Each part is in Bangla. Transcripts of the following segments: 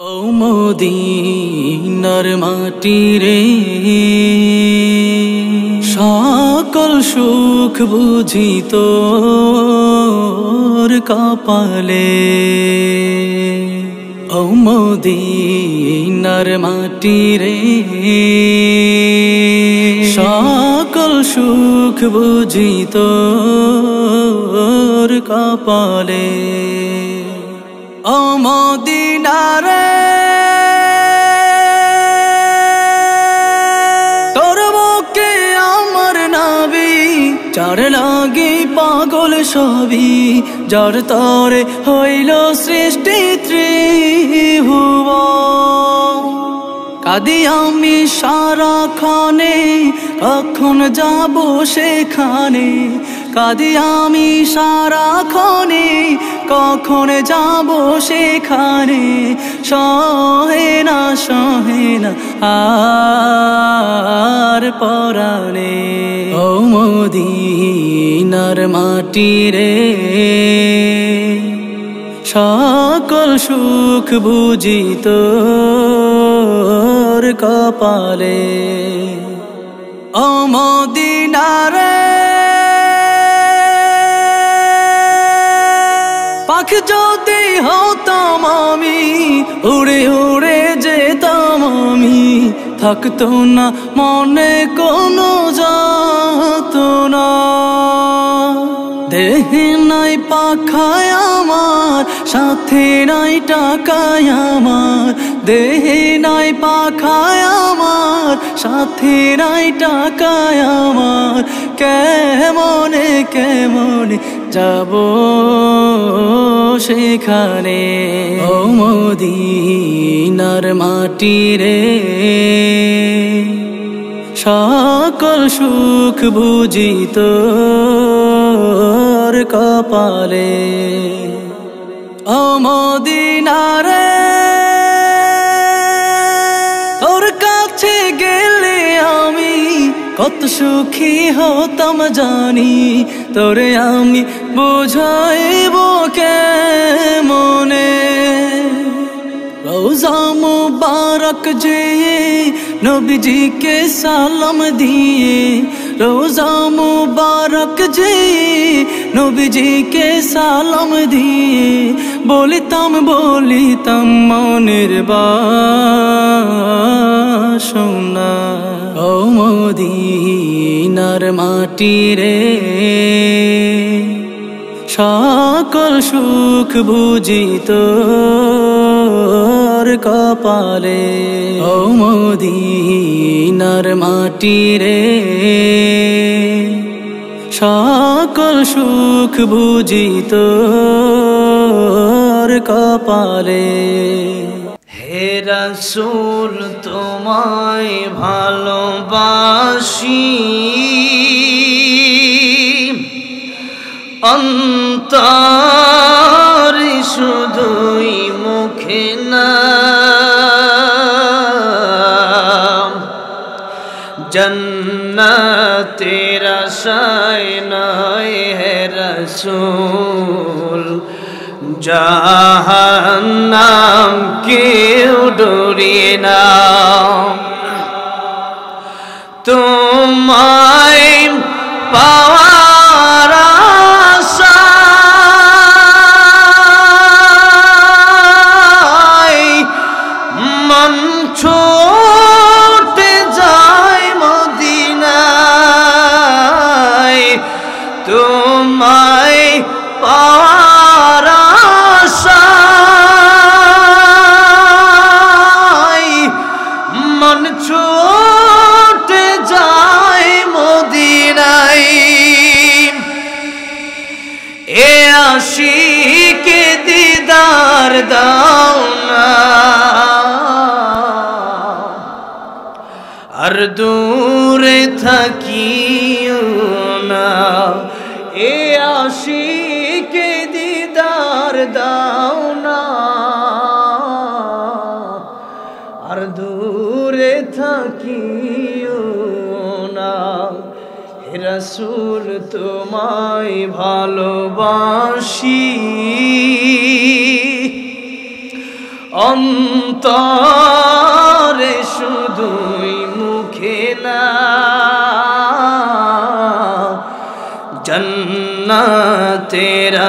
ও মদিনার মাটি রে সকল সুখ বুঝিত কপালে। ও মদিনার মাটি রে সকল সুখ বুঝিত কপালে। ও মদিনারে চার লাগি, পাগল সবই। যার তরে হইল সৃষ্টি ত্রিভুব কাদি আমি সারা খানে কখন যাব সেখানে? কাদি আমি সারা খনে কখন যাব সেখানে? সহে না সহে না আর পরাণে। ও মদিনার মাটি রে। সকল সুখ বুঝিত কপালে। ও মদিনারে পাখ যদি হতাম আমি, উড়ে উড়ে আমি থাকতো না, মনে কোনো যাত না। দেহে নাই পাখায় আমার, সাথে নাই টাকায় আমার। দেহে নাই পাখায় আমার, সাথে নাই টাকায় আমার। কেমনে কেমনে যাব সেখানে। ও মদিনার মাটি রে সকল সুখ বুঝিত কপালে। ও মদিনারে কত সুখী হতাম জানি, তোরে আমি বুঝাইব মনে রোজা মুবারক যে নবীজিকে সালাম দিয়ে, রোজা মুবারক যে নবীজিকে সালাম দিয়ে, বলিতাম বলিতাম মনের বাসনা। ও মদিনার মাটি রে সকল সুখ বুঝিত কপালে। ও মদিনার মাটি রে সকল সুখ বুঝিত কপালে। হে রসুল, তোমায় ভালোবাসি অন্তর শুধুই মুখে না জন্নতের আশায় নয় হে রসুল জাহান্নাম কেউ ডরিয়ে না তোমায় পাওয়ার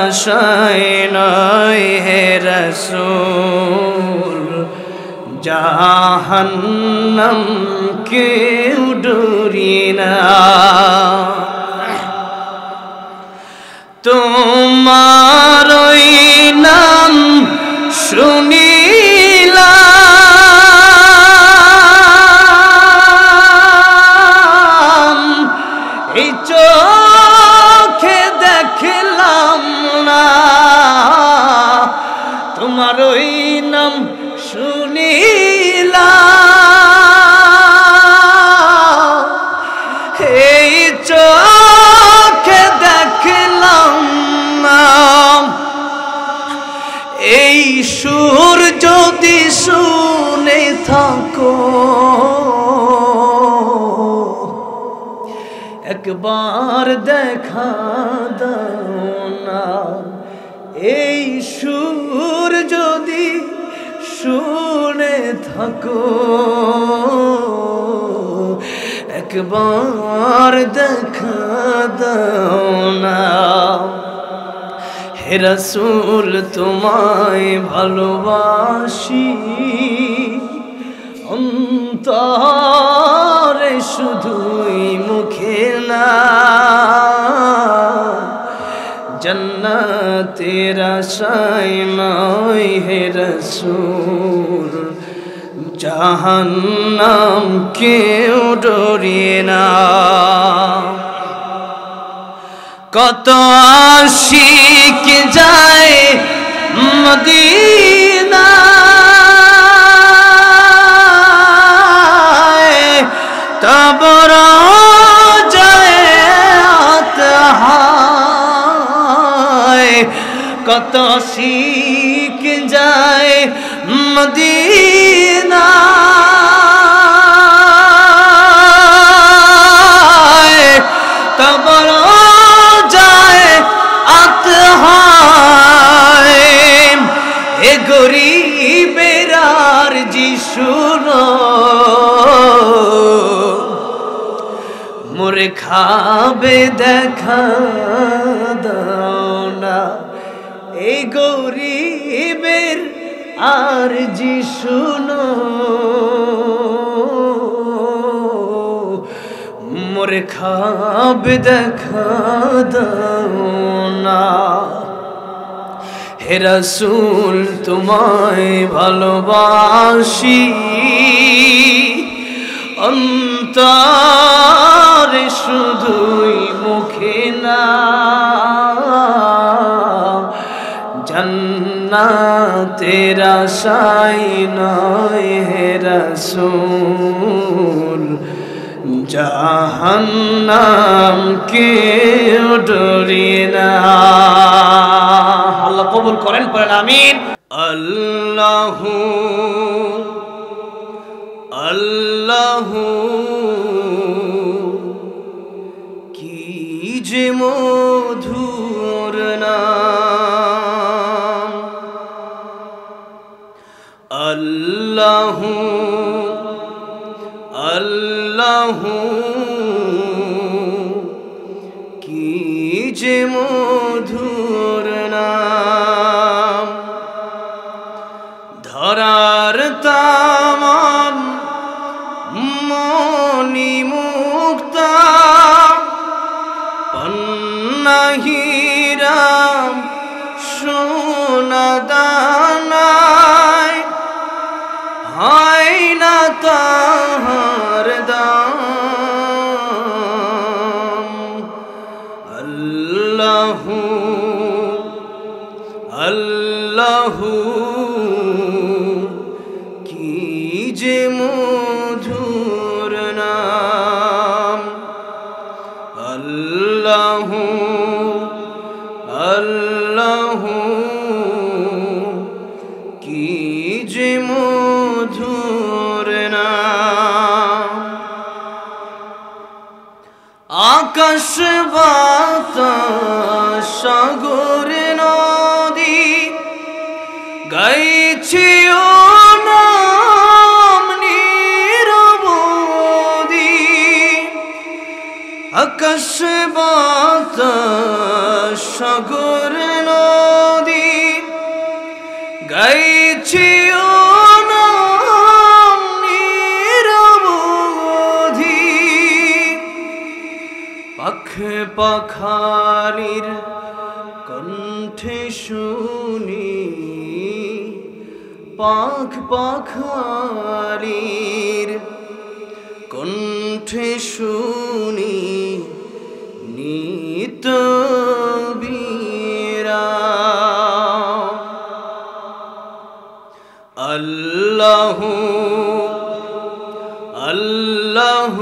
আশায় হে রসুল জাহান্নম কেউ ডরি না। তোমার নাম শুনিলাম হে রসুল, তোমায় ভালোবাসি। অন্তরে শুধুই মুখে না। জন্নাতের আশায় নয় হে রসুল জাহান্নাম কেউ ডরিয়ে না। কত আশিক যায় মদিনা তবর যায় কত শিখ খাবে দেখা দাও না। এই গরিবের আর যিশুনো মোরে খাবে, দেখা দাও না। হে রসুল, তোমায় ভালোবাসি। অন্তরে শুধুই মুখে না জন্নাতের আশাই নয় হে রসুল, জাহান্নাম কে ডরি না। আল্লাহ কবুল করেন, পড়েন, আমিন। আল্লাহ আল্লাহ যে মধুর নাম আল্লাহ আল্লাহ কি যে মধুর পন্নাহিরাম সোনাদানায় হয় আকাশ বাত সাগর নদী গাইছি নাম নিরবদি আকাশ বাত সাগর পাখালির কণ্ঠে শুনি পাখ পাখালির কণ্ঠে শুনি নিত আল্লাহ আল্লাহ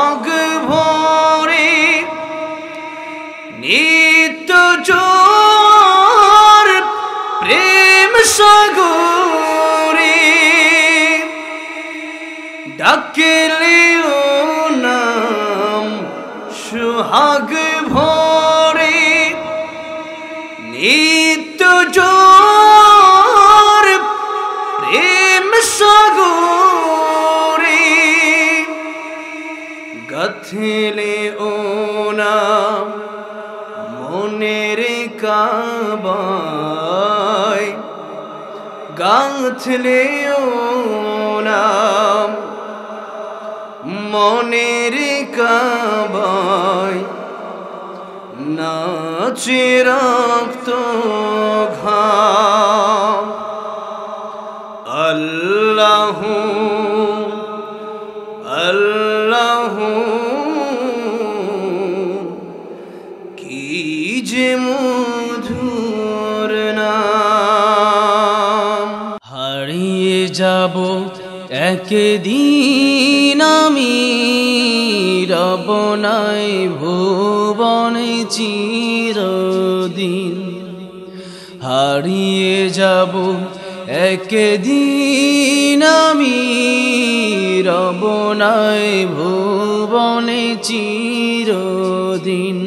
সোহাগ ভরে নিত্য জোর কাবায় গাঁথলে ও নাম মনের কাবায় নাচে রক্ত আল্লাহ আল্লাহ একদিন আমি রবনাই ভুবনে চিরদিন। হারিয়ে যাব একদিন আমি রবনাই ভুবনে চিরদিন।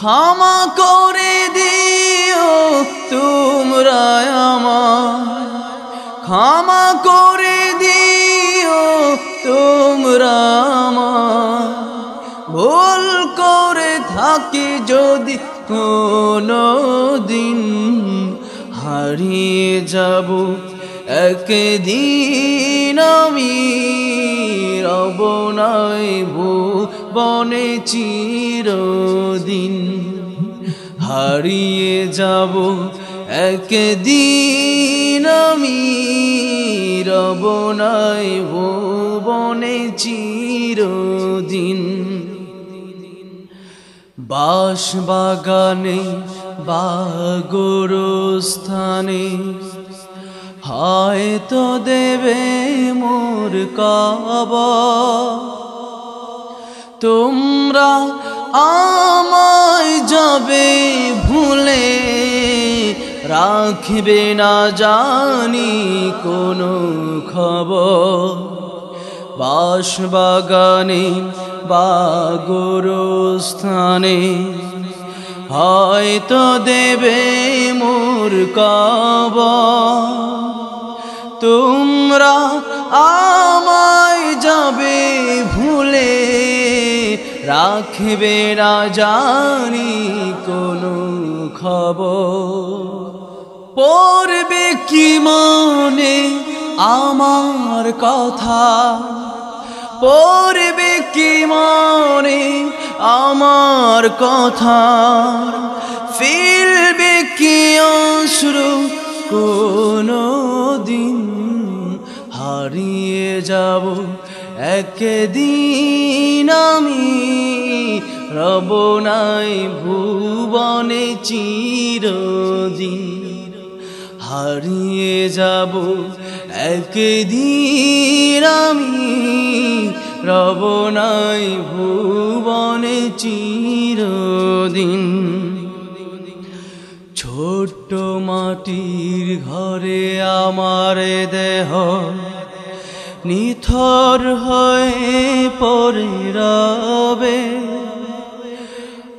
ক্ষমা করে দিও তোমরা আমার, ক্ষমা করে তোমরা ভুল করে থাকি যদি কোনো দিন হারিয়ে যাব। একদিন আমি রব বনে চিরদিন হারিয়ে যাব। একদিন আমি বনে চিরদিন। বাস বাগানে বাগরস্থানে হয়তো দেবে মোর কাবা। তোমরা আমায় যাবে ভুলে রাখবে না জানি কোনো খবর। বাসবাগানে বাগরস্থানে হয়তো দেবে মোর কাব তোমরা আমায় যাবে ভুলে, রাখবে না জানি কোনো খবর। পড়বে কি মনে আমার কথা? পড়বে কি মনে আমার কথা? ফিরবে কি অশ্রু কোনো দিন হারিয়ে যাব একদিন আমি। রব নাই ভুবনে চিরদিন। হারিয়ে যাব। একদিন আমি রব নাই ভুবনে চিরদিন। ছোট্ট মাটির ঘরে আমার দেহ নিথর হয়ে পড়ে রবে।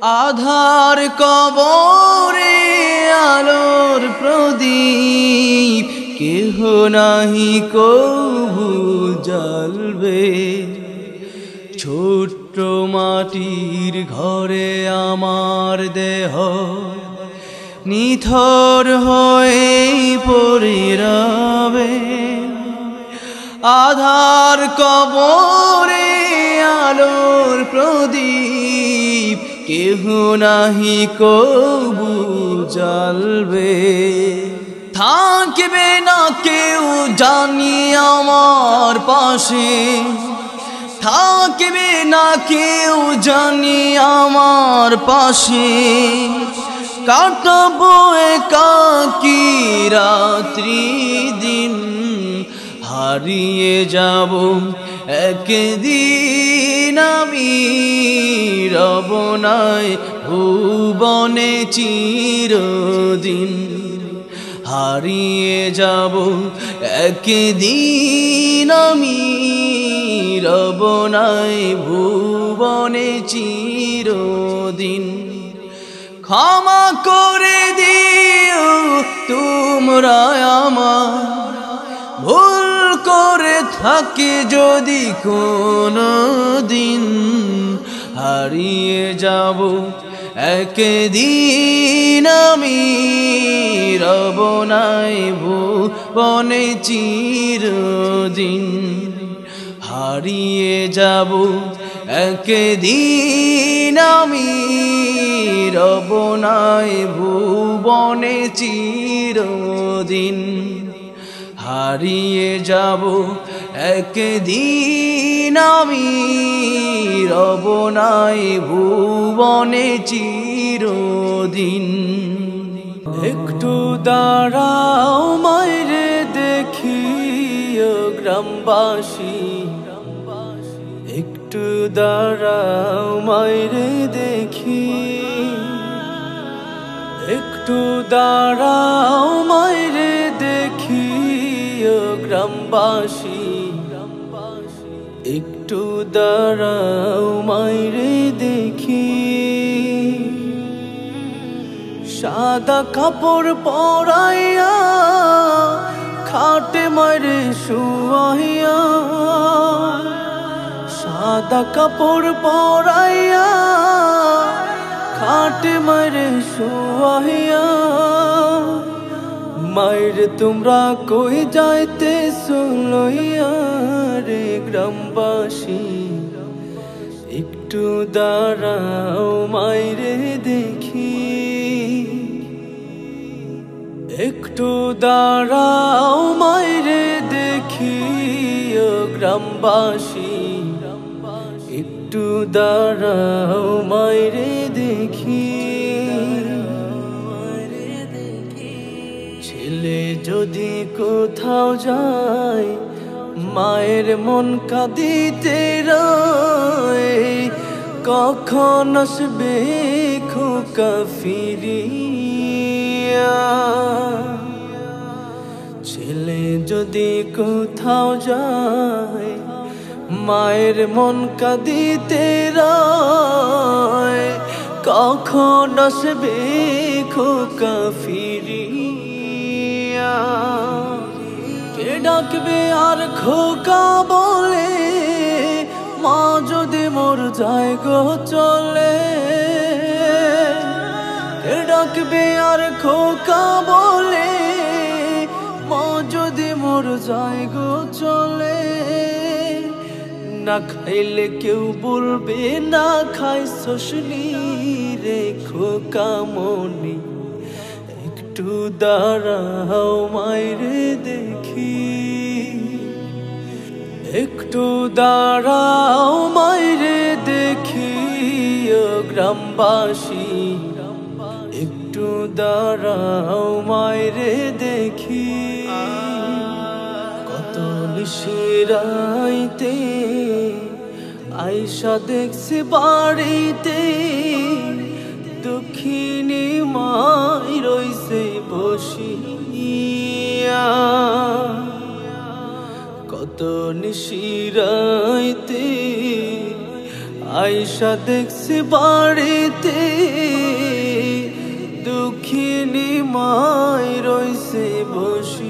আধার কবরে আলোর প্রদীপ, কেহ নাহি কবু জ্বলবে। ছোট্ট মাটির ঘরে আমার দেহ নিথর হয়ে পড়ে রবে। আধার কবরে আলোর প্রদীপ কেহ নাহি কবু জ্বলবে। থাকবে না কেউ জানি আমার পাশে। থাকবে না কেউ জানি আমার পাশে। কাটবো একাকি রাত্রি দিন। হারিয়ে যাব। একদিন আমি রবনায় ভুবনে চিরদিন হারিয়ে যাব। একদিন আমি রবনায় ভুবনে চিরদিন ক্ষমা করে দিও তোমরা আমার। করে থাকে যদি কোনো দিন, হারিয়ে যাব একদিন আমি। রবনায় ভুবনে চিরদিন হারিয়ে যাব একদিন আমি। রবনায় ভুবনে চিরদিন হারিয়ে যাব। একদিন আমি রবনায় ভুবনে চিরদিন। একটু দাঁড়াও মাইরে দেখি গ্রামবাসী। একটু দাঁড়াও মাইরে দেখি একটু দাঁড়াও দেখি ও গ্রামবাসী, একটু দাঁড়াও মাইরে দেখি। সাদা কাপড় পরাইয়া খাটে মারে শুয়াইয়া, সাদা কাপড় পরাইয়া খাটে মারে শুয়াইয়া মায়ের তোমরা কই যাইতে লইয়া রে গ্রামবাসী? একটু দাঁড়াও মাইরে দেখি। একটু দাঁড়াও মাইরে দেখি, ও গ্রামবাসী। একটু দাঁড়াও মাইরে দেখি। যদি কোথাও যায় মায়ের মন কাঁদিতে কখন আসবে খোকা ফিরিয়া? ছেলে যদি কোথাও যায়, মায়ের মন কাঁদিতে কখন আসবে খোকা ফিরিয়া? কে ডাকবে আর খোকা বলে? মা যদি মোর যায় গো চলে। কে ডাকবে আর খোকা বলে? মা যদি মোর যায় গো চলে। না খাইলে কেউ বলবে, না খাই শোষনি রে খোকা মনি একটু দাঁড়াও মাইরে দেখি। একটু দাঁড়াও মাইরে দেখি গ্রামবাসী। একটু দাঁড়াও মাইরে দেখি। কত নিশিরাইতে, আইসা দেখছি বাড়িতে। দক্ষিণী মাই রইছে বসি বসিয়া। কত নিশিরাইতে আয়সা দেখছি বাড়িতে। দুঃখিনী মাই রইছে বসিয়া।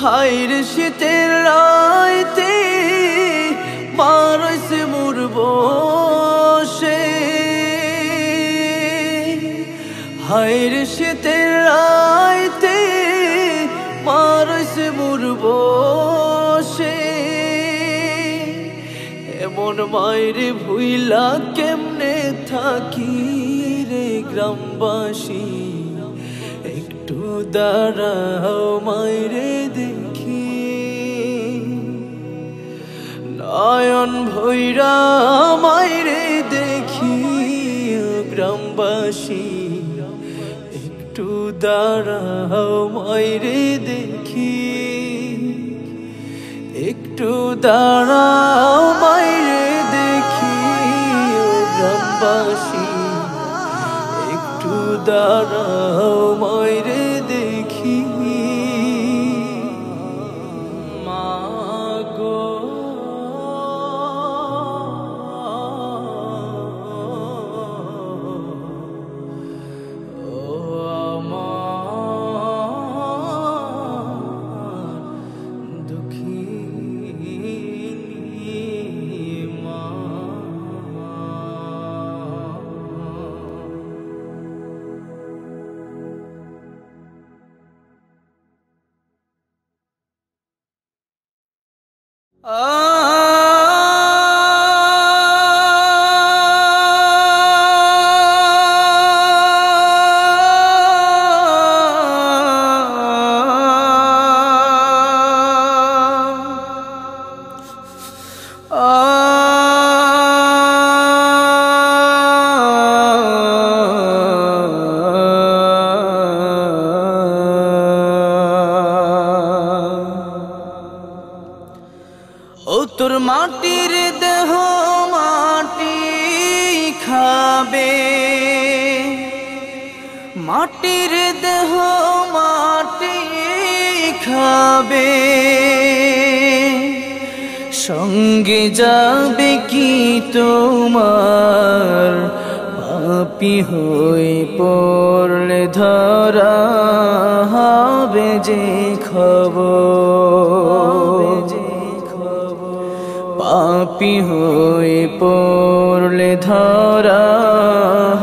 হাইর শীতের রাইতে মারইছে মোর বসে। হাইর শীতের রাইতে মারইছে মোর বসে। এমন মায়ের ভুইলা কেমনে থাকি রে গ্রামবাসী? একটু দাঁড়াও মায়েরে দেখি নয়ন ভৈরা মাইরে দেখি গ্রামবাসী। একটু দাঁড়াও মায়েরে দেখি। একটু দাঁড়াও মায়েরে দেখি গ্রামবাসী। একটু দাঁড়াও ও তোর মাটির দেহ মাটি খাবে। মাটির দেহ মাটি খাবে। সঙ্গে যাবে কি তোমার? পাপি হয়ে পড়লে ধরা হবে যে খবর। পাপি হয়ে পড়লে ধরা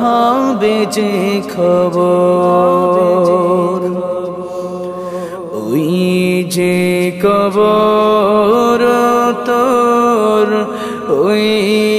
হবে যে খবর। ওই যে কবর তোর ওই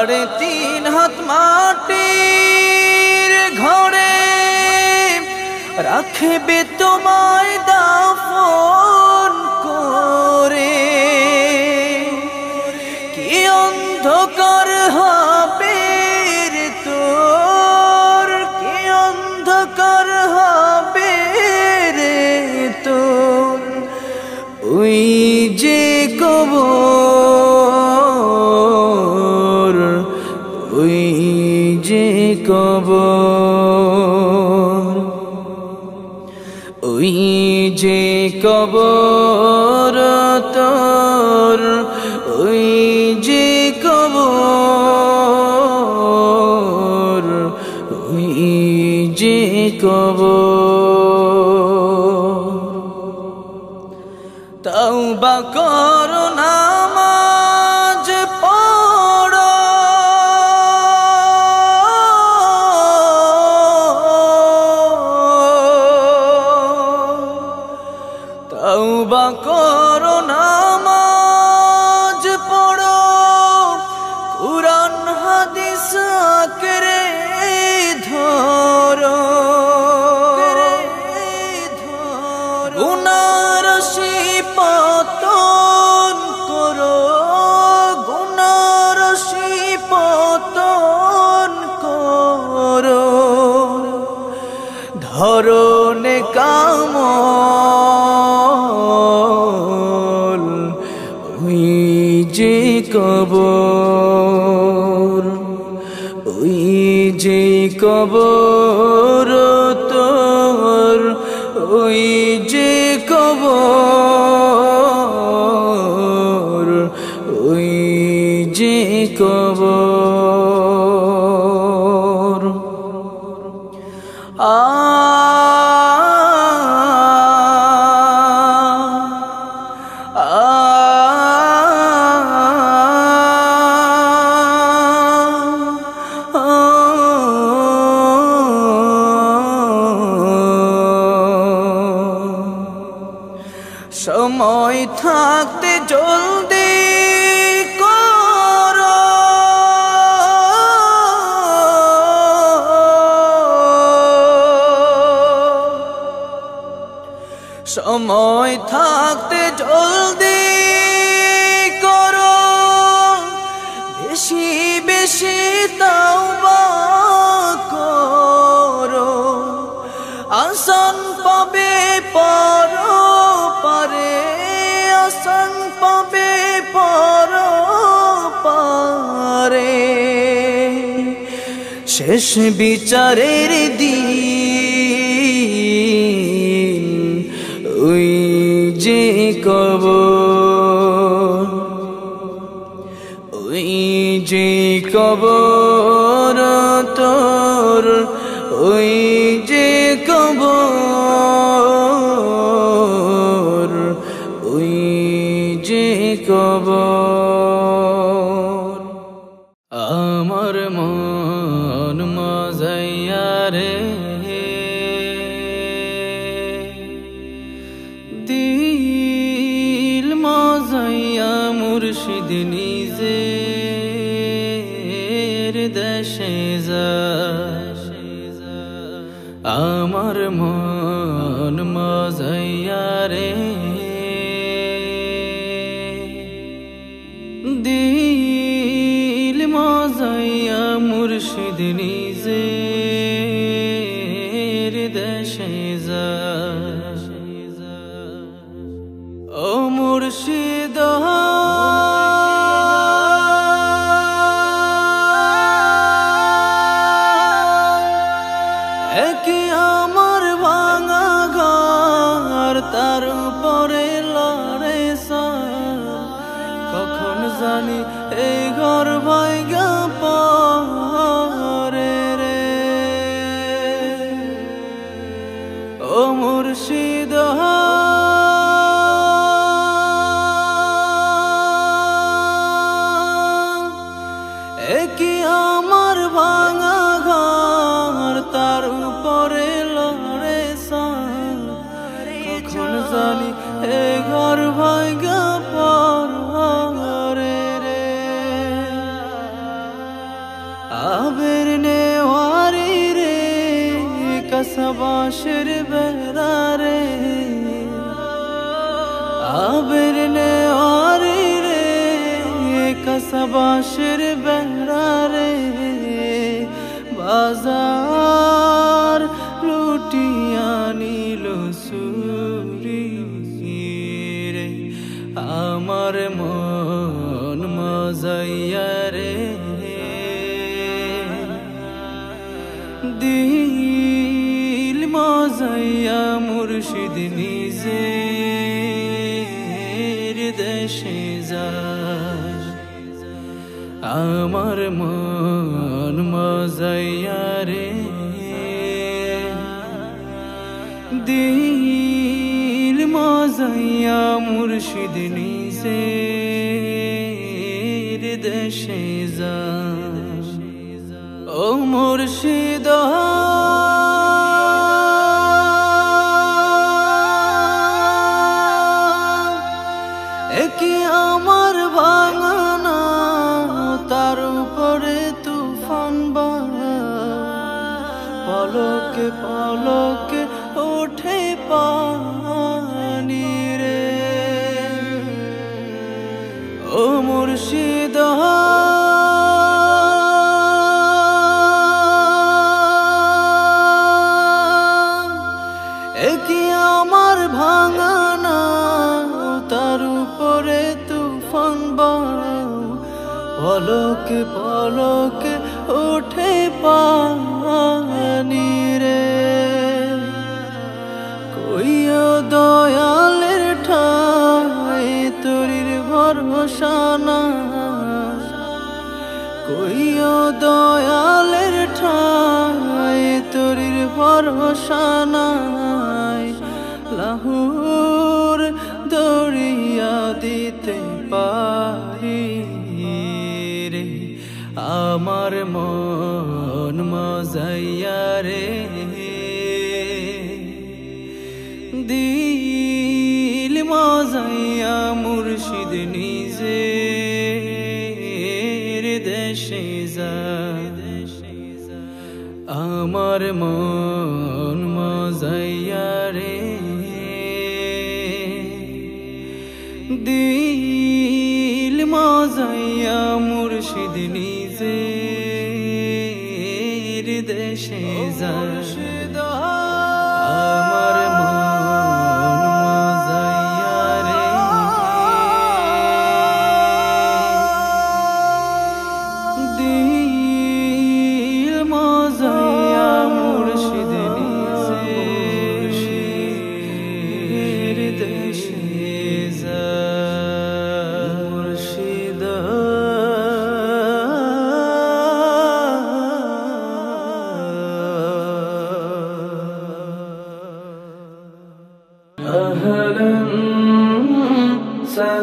সাড়ে তিন হাত মাটির ঘরে রাখবে তোমায় দাফন। কবর ওই যে কবর শেষ বিচারের দিন ওই যে কব ওই যে কবর। ও মুর্শিদা বাঁশের বেড়ারে বাজার লুটিয়া নিল আমার মন মজাইয়া রে। দিল মজাইয়া মুর্শিদ নিজে দেশে যা আমার মন মজাইয়া রে। দিল মজাইয়া মুর্শিদ নিজে দেশে যা। ও মুর্শিদ ভরসা না কইও দয়ালের ঠাই, তরির ভরসা লাহুর দরিয়া দিতে পারি রে, আমার মন মজাইয়া রে। দিল মজাইয়া মুর্শিদ আমার মন মজাইয়া রে। দিল মজাইয়া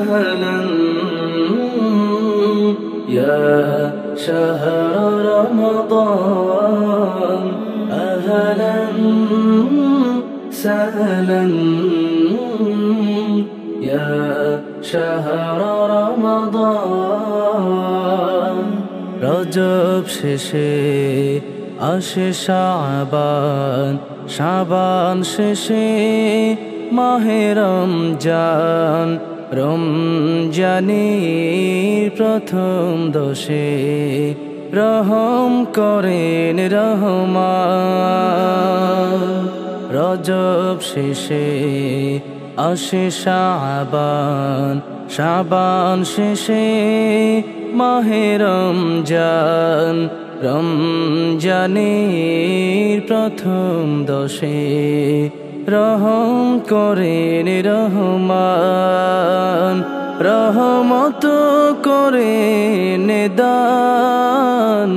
سهلا يا شهر رمضان أهلا سهلا يا شهر رمضان রজব শেষে আসে শাবান শাবান শেষে মাহেরম জান রমজানের প্রথম দোষে রহম করেন রহমান। রজব শেষে আসে শাবান শাবান শেষে মাহেরম জান রমজানের প্রথম দশে রহম করেন রহমান রহমত করেন দান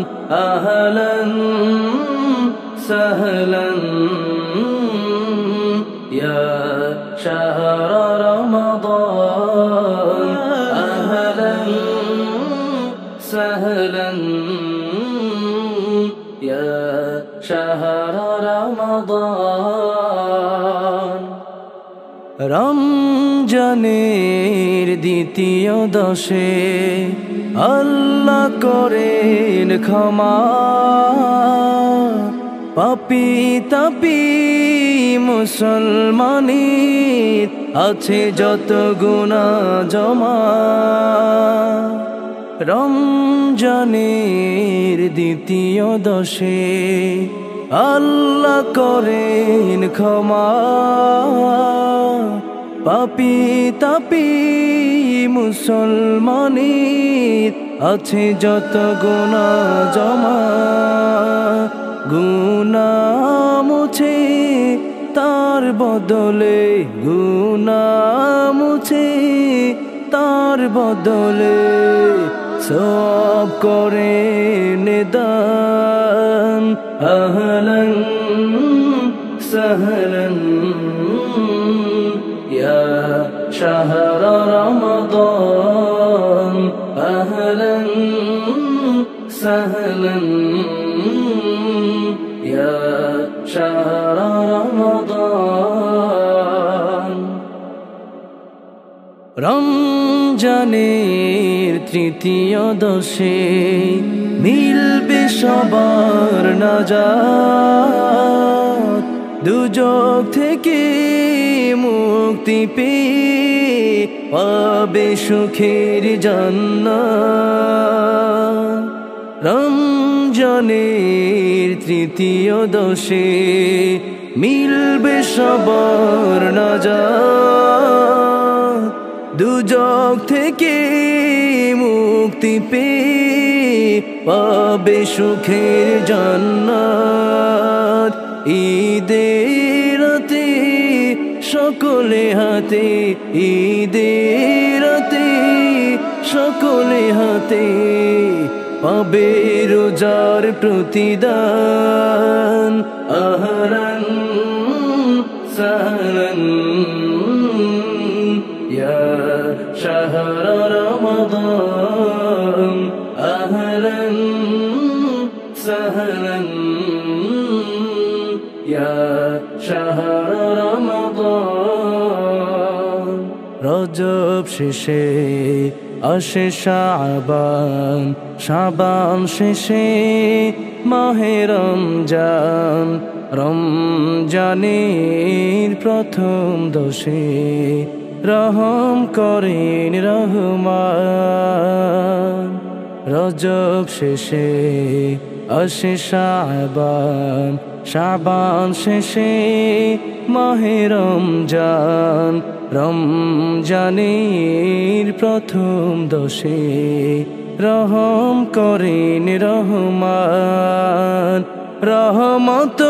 আহলন সহলন ইয়া শাহর রমাদান আহলন সহলন ইয়া শাহর রমাদান রমজানের দ্বিতীয় দশে আল্লাহ করেন ক্ষমা। পাপি তাপি মুসলমানি আছে যত গুণা জমা। রমজানের দ্বিতীয় দশে আল্লাহ করেন ক্ষমা। পাপি তাপি মুসলমানি আছে যত গুণা জমা। গুণা মুছে, তার বদলে গুণা মুছে, তার বদলে সব করে নিদান আহলন সহলন يا شهر رمضان أهلا سهلا يا شهر رمضان রমজানের তৃতীয় দশে মিলবে সবার নাজাত। দুজক থেকে মুক্তি পেয়ে পাবে সুখের জান্নাত। রমজানের তৃতীয় দশে মিলবে সবার নাজাত। দুজক থেকে মুক্তি পেয়ে পাবে সুখের জান্নাত। ঈদের রাতে সকলে হাতে, ঈদের রাতে সকলে হাতে পাবে রোজার প্রতিদান। আহরান সাহরান রমাদান আহরান সাহরান ইয়া শাহর রমাদান রজব শেষে আসে শাবান শাবান শেষে মাহে রমজান রমজানের প্রথম দোষে রহম করেন রহমান। রজব শেষে আসে শাবান শাবান শেষে মাহে রমজান। রমজানের প্রথম দশে রহম করেন রহমান। রহমত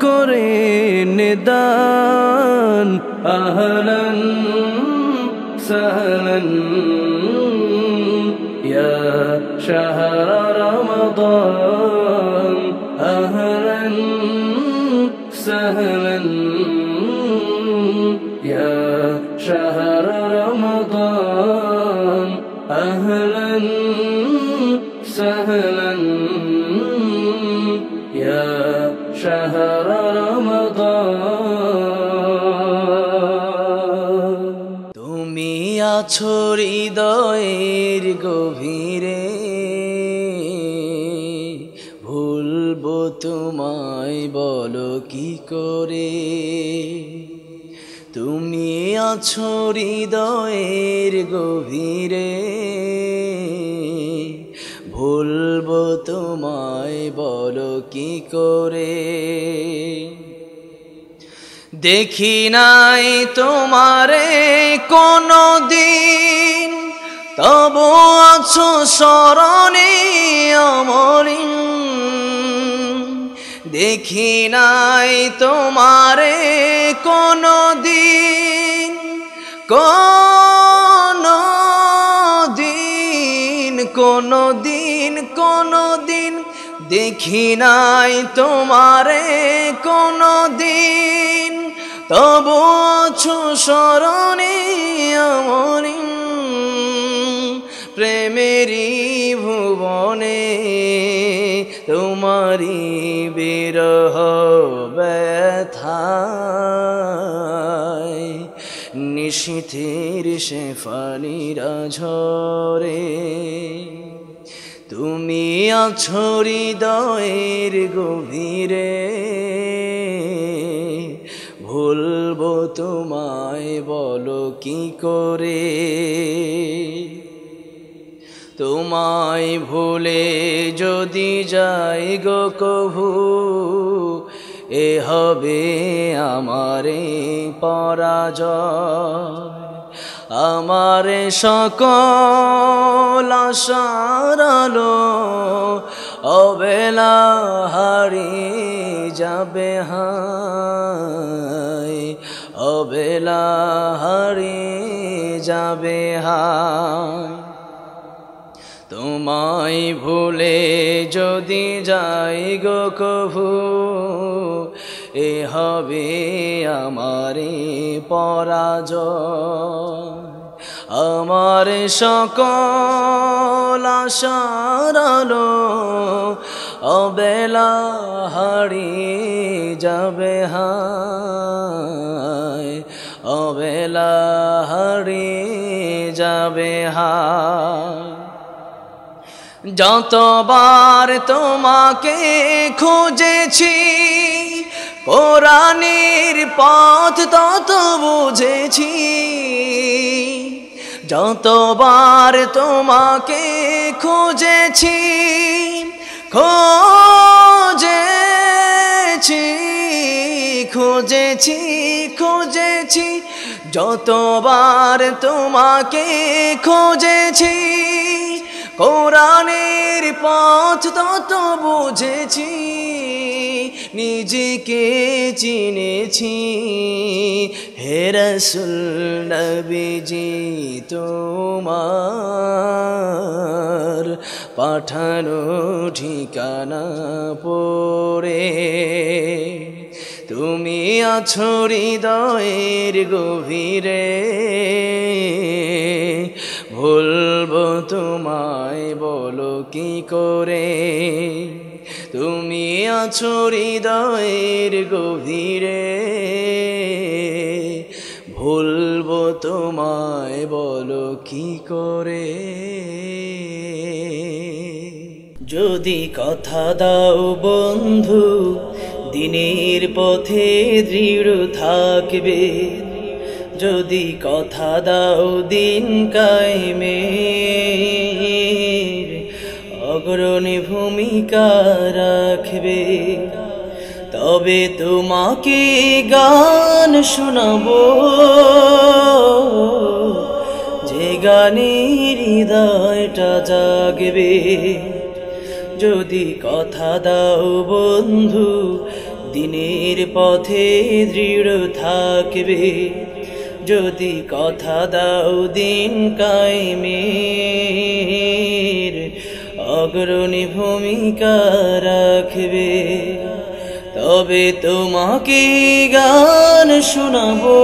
করে নিদান আহলান سهلا. يا شهر رمضان أهلا سهلا. يا شهر رمضان أهلا. আছো হৃদয়ের গভীরে। ভুলবো তোমায় বলো কি করে? তুমি আছো হৃদয়ের গভীরে। ভুলবো তোমায় বলো কি করে? দেখি নাই তোমারে কোনো দিন তবু আছো স্মরণে অমলিন। দেখি নাই তোমারে কোনো দিন কোনো দিন কোনো দিন কোনো দিন দেখি নাই তোমারে কোনো দিন তবু আছো স্মরণে প্রেমেরই ভুবনে তোমারি বিরহ ব্যথায়। নিশীথের সে ফালিরা ঝরে তুমি আছো হৃদয়ের গভীরে। ভুলবো তোমায়, বলো কি করে? তোমায় ভুলে যদি যাই গো কভু, এ হবে আমারে পরাজয়। আমারে সকল আশার অবেলা হারিয়ে যাবে হায় অবেলা হারিয়ে যাবে হায় তোমায় ভুলে যদি যাই গো কভু, এ হবে আমারে পরাজয়। আমার সকল আশার আলো অবেলা হারিয়ে যাবে হায়, অবেলা হারিয়ে যাবে হায়। যতবার তোমাকে খুঁজেছি, কোরআনের পথ তত বুঝেছি। যতবার তোমাকে খুঁজেছি খুঁজেছি খুঁজেছি খুঁজেছি যতবার তোমাকে খোঁজেছি কোরআনের পথ তত বুঝেছি। নিজেকে চিনেছি। হে রসুল নবীজি, তোমার পাঠানো ঠিকানা পড়ে। তুমি আছো হৃদয়ের গভীরে। ভুলবো তোমায় বলো কি করে? তুমি আছো হৃদয়ের গভীরে। ভুলবো তোমায় বলো কি করে? যদি কথা দাও বন্ধু, দিনের পথে দৃঢ় থাকবে। যদি কথা দাও দিন কায়েমে অগ্রণী ভূমিকা রাখবে। তবে তোমাকে গান শোনাবো। যে গানের হৃদয়টা জাগবে। যদি কথা দাও বন্ধু, দিনের পথে দৃঢ় থাকবে। যদি কথা দাও দিন কায়েমের অগ্রণী ভূমিকা রাখবে। তবে তোমাকে গান শোনাবো।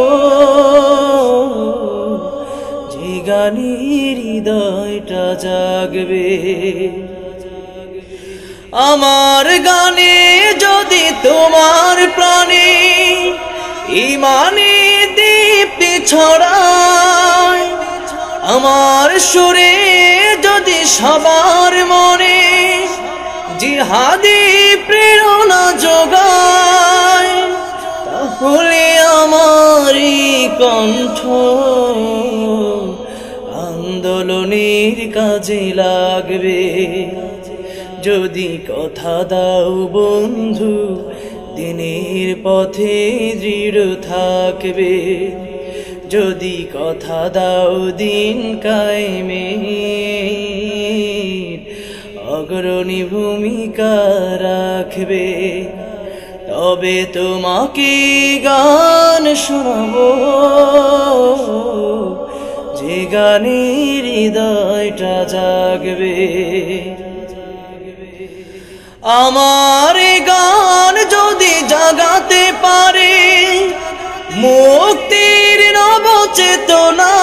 যে গানের হৃদয়টা জাগবে। আমার গানে যদি তোমার প্রাণে ইমানে দীপ্তি ছড়ায় আমার সুরে যদি সবার মনে জিহাদি প্রেরণা যোগায়, তাহলে আমারই কণ্ঠ আন্দোলনের কাজে লাগবে। যদি কথা দাও বন্ধু, দিনের পথে দৃঢ় থাকবে। যদি কথা দাও দিন কায়েমে অগ্রণী ভূমিকা রাখবে, তবে তোমাকে গান শোনাবো। যে গানের হৃদয়টা জাগবে, আমার গান যদি জাগাতে পারে মুক্তির নব চেতনা।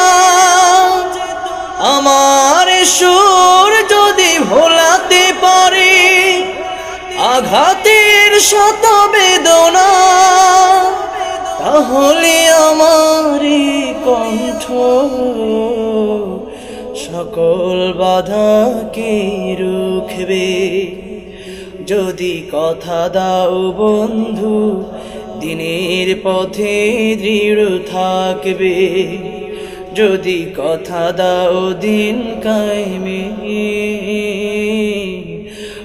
আমার সুর যদি ভোলাতে পারে, আঘাতের শত বেদনা, তাহলে আমার কণ্ঠ সকল বাধাকে রুখবে। যদি কথা দাও বন্ধু দিনের পথে দৃঢ় থাকবে। যদি কথা দাও দিন কায়েমে।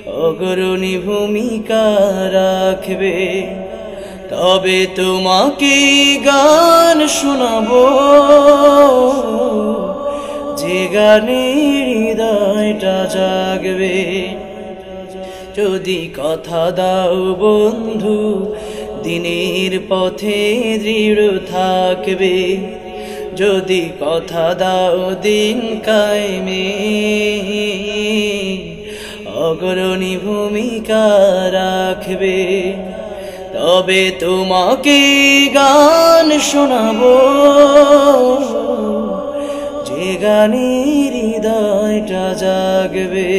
অগ্রণী ভূমিকা রাখবে। তবে তোমাকে গান শোনাব। যে গানের হৃদয়টা জাগবে। যদি কথা দাও বন্ধু দিনের পথে দৃঢ় থাকবে। যদি কথা দাও দিন কায়েমে, অগ্রণী ভূমিকা রাখবে। তবে তোমাকে গান শোনাবো। যে গানের হৃদয়টা জাগবে।